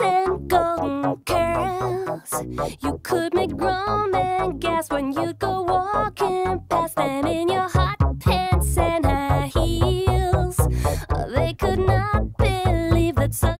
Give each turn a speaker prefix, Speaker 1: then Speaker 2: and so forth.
Speaker 1: and golden curls. You could make grown men gasp when you go walking past them in your hot pants and high heels. They could not believe that such